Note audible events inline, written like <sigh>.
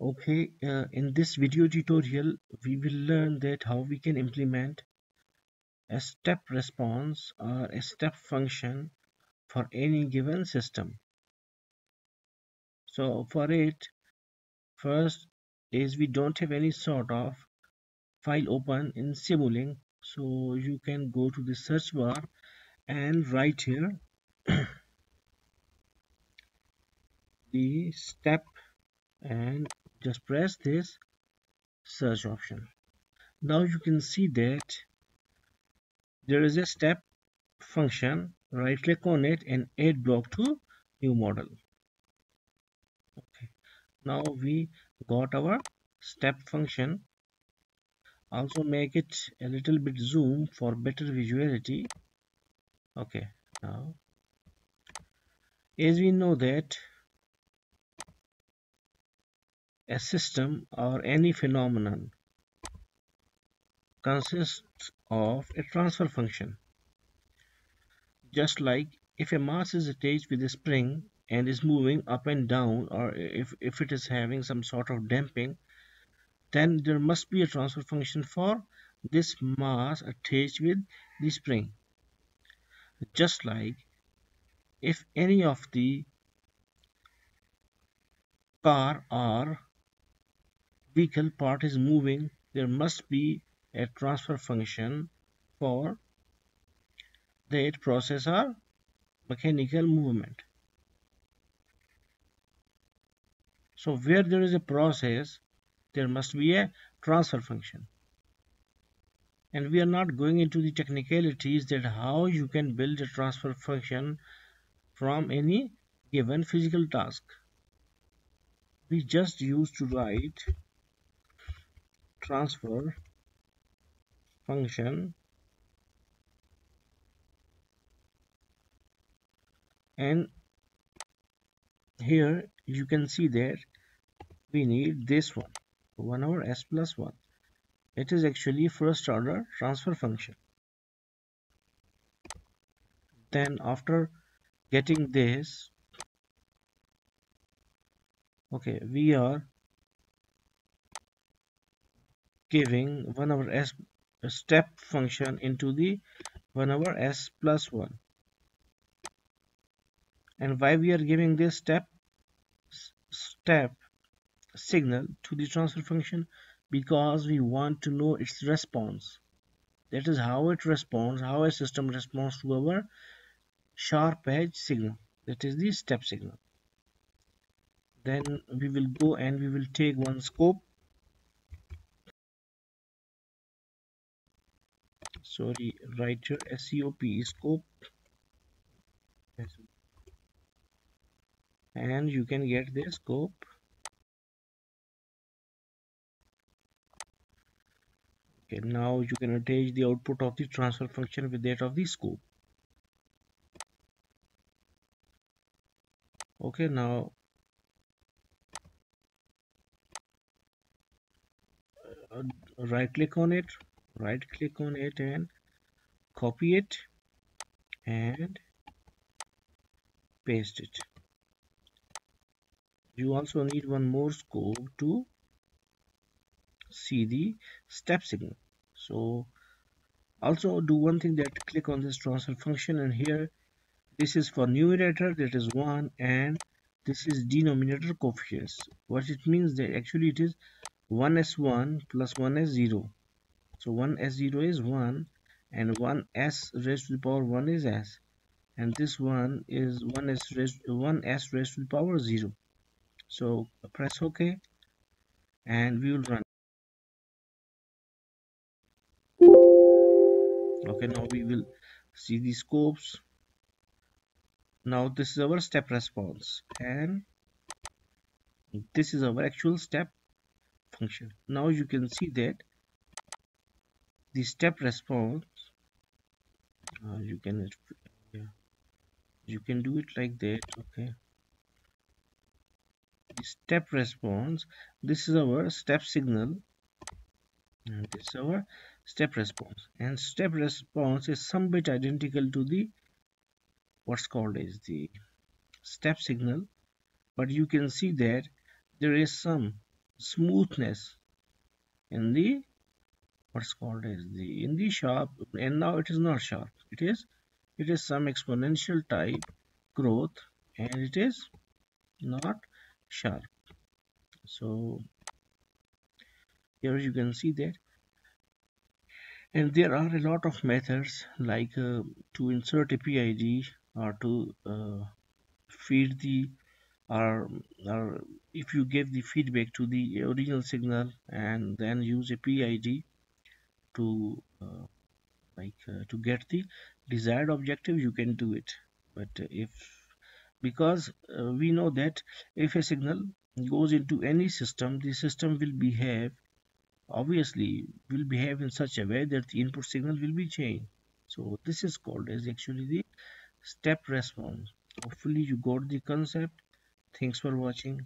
okay uh, in this video tutorial we will learn that how we can implement a step response or a step function for any given system. So for it first is we don't have any sort of file open in Simulink. So you can go to the search bar and write here <coughs> the step and just press this search option. Now you can see that there is a step function. Right click on it and add block to new model. Okay. Now we got our step function. Also make it a little bit zoom for better visuality. Okay. Now as we know that a system or any phenomenon consists of a transfer function. Just like if a mass is attached with a spring and is moving up and down or if, if it is having some sort of damping then there must be a transfer function for this mass attached with the spring. Just like if any of the car or vehicle part is moving there must be a transfer function for that process or mechanical movement. So where there is a process there must be a transfer function. And we are not going into the technicalities that how you can build a transfer function from any given physical task. We just used to write transfer function and here you can see that we need this one 1 over s plus 1 it is actually first order transfer function. Then after getting this okay we are giving 1 over s step function into the 1 over s plus 1 and why we are giving this step step signal to the transfer function? Because we want to know its response. That is how it responds how a system responds to our sharp edge signal. That is the step signal. Then we will go and we will take one scope sorry write your SCOP scope. And you can get the scope. Okay now you can attach the output of the transfer function with that of the scope. Okay now uh, right click on it right click on it and copy it and paste it. You also need one more scope to see the step signal. So also do one thing that click on this transfer function and here this is for numerator that is 1 and this is denominator coefficients. What it means that actually it is 1s1 plus 1s0 so 1 s0 is 1 and 1 s raised to the power 1 is s. And this one is 1 s raised 1 s raised to the power 0 so press ok and we will run. Okay now we will see the scopes. Now this is our step response and this is our actual step function. Now you can see that the step response uh, you can yeah, you can do it like that okay. The step response this is our step signal. And this is our step response and step response is some bit identical to the what's called as the step signal but you can see that there is some smoothness in the what's called as the in the sharp and now it is not sharp it is it is some exponential type growth and it is not sharp. So here you can see that. And there are a lot of methods like uh, to insert a PID or to uh, feed the or, or if you give the feedback to the original signal and then use a PID to uh, like uh, to get the desired objective you can do it. But if because uh, we know that if a signal goes into any system the system will behave obviously will behave in such a way that the input signal will be changed. So this is called as actually the step response. Hopefully you got the concept. Thanks for watching